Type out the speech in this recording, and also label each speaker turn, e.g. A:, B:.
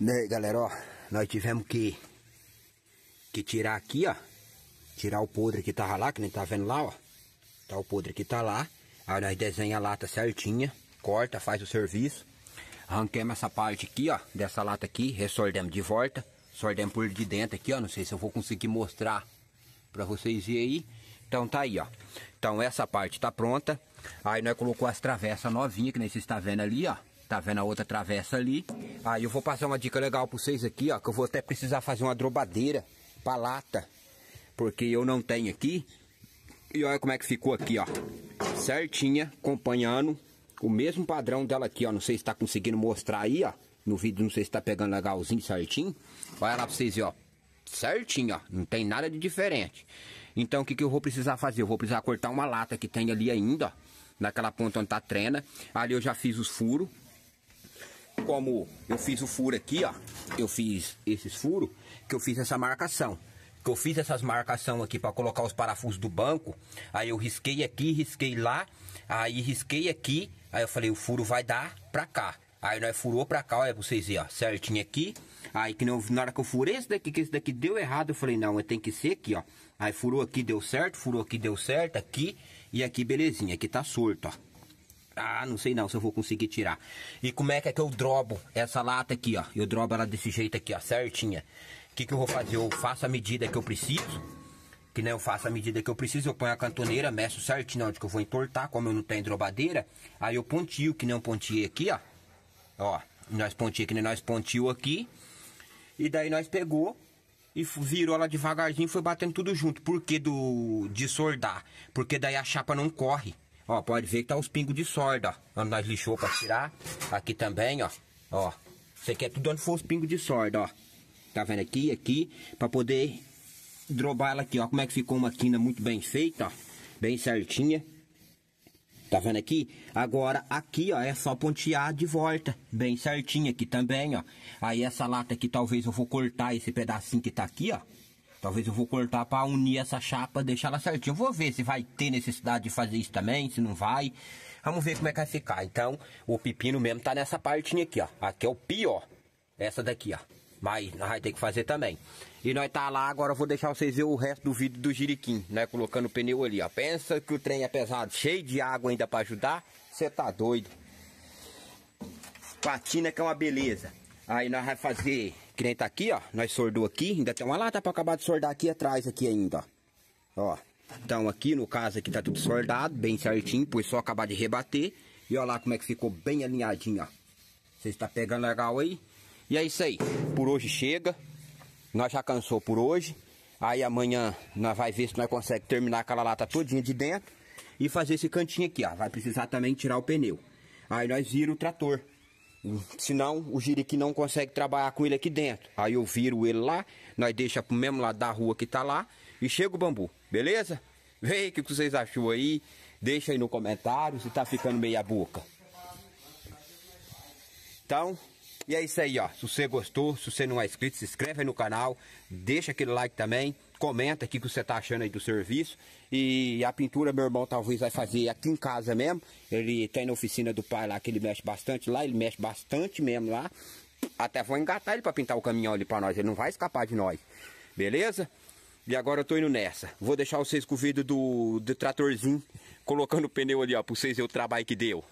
A: Né, galera, ó, nós tivemos que, que tirar aqui, ó. Tirar o podre que tava lá, que nem tá vendo lá, ó. Tá o podre que tá lá. Aí nós desenha a lata certinha, corta, faz o serviço. Arranquemos essa parte aqui, ó, dessa lata aqui, ressordemos de volta. Sordemos por de dentro aqui, ó, não sei se eu vou conseguir mostrar pra vocês verem aí. Então tá aí, ó. Então essa parte tá pronta. Aí nós colocou as travessas novinhas, que nem vocês tá vendo ali, ó. Tá vendo a outra travessa ali? Aí eu vou passar uma dica legal pra vocês aqui, ó. Que eu vou até precisar fazer uma drobadeira pra lata. Porque eu não tenho aqui. E olha como é que ficou aqui, ó. Certinha, acompanhando o mesmo padrão dela aqui, ó. Não sei se tá conseguindo mostrar aí, ó. No vídeo, não sei se tá pegando legalzinho, certinho. Olha lá pra vocês, ó. Certinho, ó. Não tem nada de diferente. Então, o que, que eu vou precisar fazer? Eu vou precisar cortar uma lata que tem ali ainda, ó. Naquela ponta onde tá a trena. Ali eu já fiz os furos como eu fiz o furo aqui, ó, eu fiz esses furos, que eu fiz essa marcação. Que eu fiz essas marcação aqui para colocar os parafusos do banco. Aí eu risquei aqui, risquei lá, aí risquei aqui, aí eu falei, o furo vai dar pra cá. Aí nós furou pra cá, olha pra vocês verem, ó, certinho aqui. Aí que não, na hora que eu furei esse daqui, que esse daqui deu errado, eu falei, não, tem que ser aqui, ó. Aí furou aqui, deu certo, furou aqui, deu certo, aqui e aqui, belezinha. Aqui tá solto, ó. Ah, não sei não se eu vou conseguir tirar. E como é que é que eu drobo essa lata aqui, ó? Eu drobo ela desse jeito aqui, ó, certinha. O que que eu vou fazer? Eu faço a medida que eu preciso. Que nem eu faço a medida que eu preciso, eu ponho a cantoneira, meço certinho onde que eu vou entortar, como eu não tenho drobadeira. Aí eu pontio, que nem eu pontiei aqui, ó. Ó, nós pontiei que nem nós pontio aqui. E daí nós pegou e virou ela devagarzinho e foi batendo tudo junto. Por que do, de soldar? Porque daí a chapa não corre. Ó, pode ver que tá os pingos de sorda. Onde nós lixou pra tirar. Aqui também, ó. Ó. Isso aqui é tudo onde for os pingos de sorda, ó. Tá vendo aqui, aqui. Pra poder drobar ela aqui, ó. Como é que ficou uma quina muito bem feita, ó. Bem certinha. Tá vendo aqui? Agora aqui, ó, é só pontear de volta. Bem certinho aqui também, ó. Aí essa lata aqui, talvez eu vou cortar esse pedacinho que tá aqui, ó. Talvez eu vou cortar para unir essa chapa, deixar ela certinha. Eu vou ver se vai ter necessidade de fazer isso também, se não vai. Vamos ver como é que vai ficar. Então, o pepino mesmo tá nessa partinha aqui, ó. Aqui é o pior. Essa daqui, ó. Mas nós vamos ter que fazer também. E nós tá lá, agora eu vou deixar vocês ver o resto do vídeo do jiriquim, né? Colocando o pneu ali, ó. Pensa que o trem é pesado, cheio de água ainda para ajudar. Você tá doido. Patina que é uma beleza. Aí nós vamos fazer, que nem tá aqui, ó. Nós sordou aqui, ainda tem uma lata pra acabar de sordar aqui atrás, aqui ainda, ó. Ó. Então aqui, no caso aqui, tá tudo sordado, bem certinho, pois só acabar de rebater. E olha lá como é que ficou bem alinhadinho, ó. Você está pegando legal aí? E é isso aí. Por hoje chega. Nós já cansou por hoje. Aí amanhã nós vai ver se nós conseguimos terminar aquela lata todinha de dentro. E fazer esse cantinho aqui, ó. Vai precisar também tirar o pneu. Aí nós vira o trator. Senão o jiriqui não consegue trabalhar com ele aqui dentro. Aí eu viro ele lá, nós deixa pro mesmo lado da rua que tá lá e chega o bambu, beleza? Vê o que vocês achou aí, deixa aí no comentário se tá ficando meia boca. Então, e é isso aí, ó. Se você gostou, se você não é inscrito, se inscreve aí no canal, deixa aquele like também, comenta aqui o que você tá achando aí do serviço. E a pintura meu irmão talvez vai fazer aqui em casa mesmo. Ele tem na oficina do pai lá que ele mexe bastante lá, ele mexe bastante mesmo lá. Até vou engatar ele para pintar o caminhão ali para nós, ele não vai escapar de nós. Beleza? E agora eu tô indo nessa. Vou deixar vocês com o vídeo do, do tratorzinho colocando o pneu ali, ó, pra vocês verem o trabalho que deu.